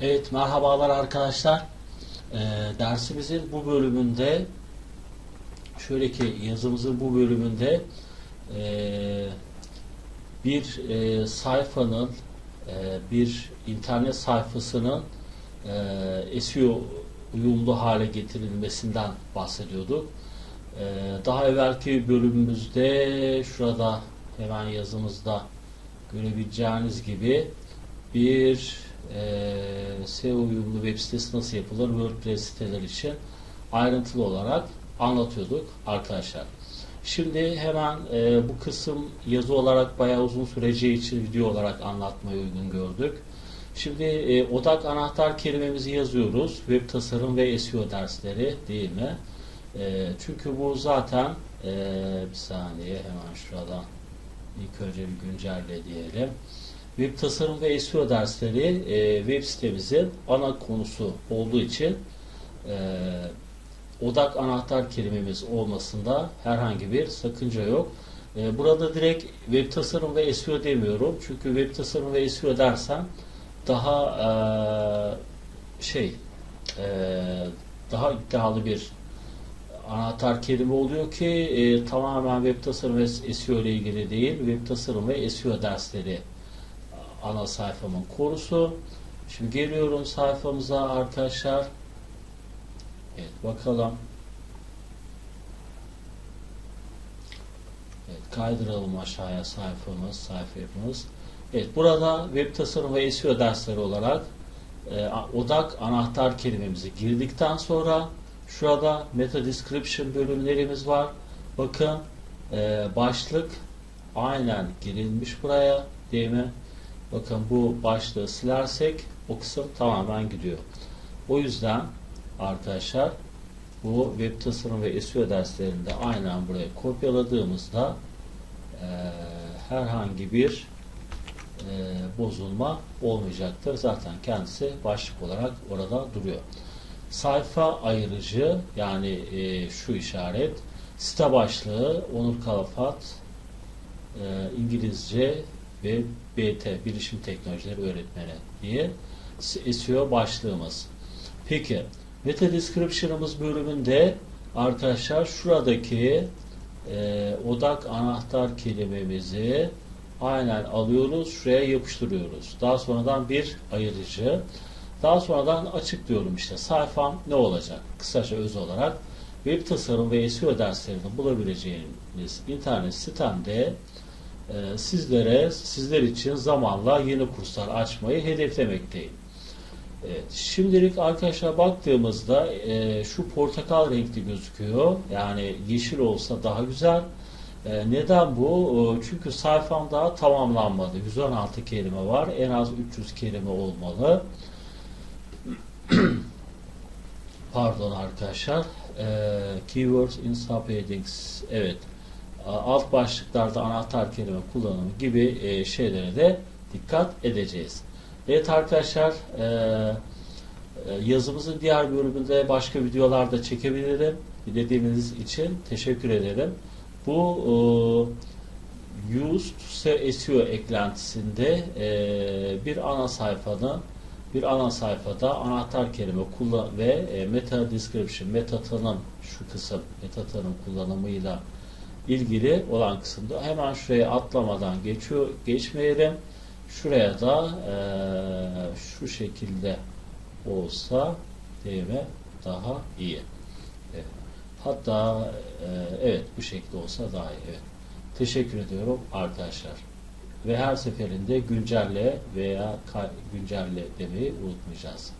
Evet, merhabalar arkadaşlar. Ee, dersimizin bu bölümünde şöyle ki yazımızın bu bölümünde e, bir e, sayfanın e, bir internet sayfasının e, SEO uyumlu hale getirilmesinden bahsediyorduk. E, daha evvelki bölümümüzde şurada hemen yazımızda görebileceğiniz gibi bir e, SEO uyumlu web sitesi nasıl yapılır WordPress siteler için ayrıntılı olarak anlatıyorduk arkadaşlar. Şimdi hemen e, bu kısım yazı olarak bayağı uzun süreceği için video olarak anlatmayı uygun gördük. Şimdi e, odak anahtar kelimemizi yazıyoruz. Web tasarım ve SEO dersleri değil mi? E, çünkü bu zaten e, bir saniye hemen şuradan ilk önce bir güncelle diyelim. Web tasarım ve SEO dersleri e, web sitemizin ana konusu olduğu için e, odak anahtar kelimemiz olmasında herhangi bir sakınca yok. E, burada direkt web tasarım ve SEO demiyorum. Çünkü web tasarım ve SEO dersem daha e, şey e, daha iddialı bir anahtar kelime oluyor ki e, tamamen web tasarım ve SEO ile ilgili değil. Web tasarım ve SEO dersleri ana sayfamın konusu. Şimdi geliyorum sayfamıza arkadaşlar. Evet bakalım. Evet kaydıralım aşağıya sayfamız, sayfamız. Evet burada web tasarım ve SEO dersleri olarak e, odak anahtar kelimemizi girdikten sonra şurada meta description bölümlerimiz var. Bakın e, başlık aynen girilmiş buraya değil mi? Bakın bu başlığı silersek o kısım tamamen gidiyor. O yüzden arkadaşlar bu web tasarım ve SEO derslerinde aynen buraya kopyaladığımızda e, herhangi bir e, bozulma olmayacaktır. Zaten kendisi başlık olarak orada duruyor. Sayfa ayırıcı yani e, şu işaret site başlığı Onur Kalafat e, İngilizce ve BT Bilişim Teknolojileri Öğretmeni diye SEO başlığımız. Peki Meta Description'ımız bölümünde arkadaşlar şuradaki e, odak anahtar kelimemizi aynen alıyoruz. Şuraya yapıştırıyoruz. Daha sonradan bir ayırıcı. Daha sonradan açıklıyorum işte sayfam ne olacak? Kısaca öz olarak web tasarım ve SEO derslerini bulabileceğiniz internet sitemde e, sizlere sizler için zamanla yeni kurslar açmayı hedeflemekteyim. Evet, şimdilik arkadaşlar baktığımızda e, şu portakal renkli gözüküyor. Yani yeşil olsa daha güzel. E, neden bu? E, çünkü sayfam daha tamamlanmadı. 116 kelime var. En az 300 kelime olmalı. Pardon arkadaşlar. E, keywords in subheadings. Evet. Alt başlıklarda anahtar kelime kullanımı gibi e, şeylere de dikkat edeceğiz. Evet arkadaşlar e, e, yazımızın diğer bölümünde başka videolarda çekebilirim. Dinlediğiniz için teşekkür ederim. Bu e, used SEO eklentisinde e, bir ana sayfanın bir ana sayfada anahtar kelime kullan ve e, meta description, meta tanım şu kısım meta tanım kullanımıyla ilgili olan kısımda hemen şuraya atlamadan geçiyor geçmeyelim. Şuraya da e, şu şekilde olsa değil? Daha iyi. Evet. Hatta e, evet bu şekilde olsa daha iyi. Evet. Teşekkür ediyorum arkadaşlar. Ve her seferinde güncelle veya güncelle demeyi unutmayacağız.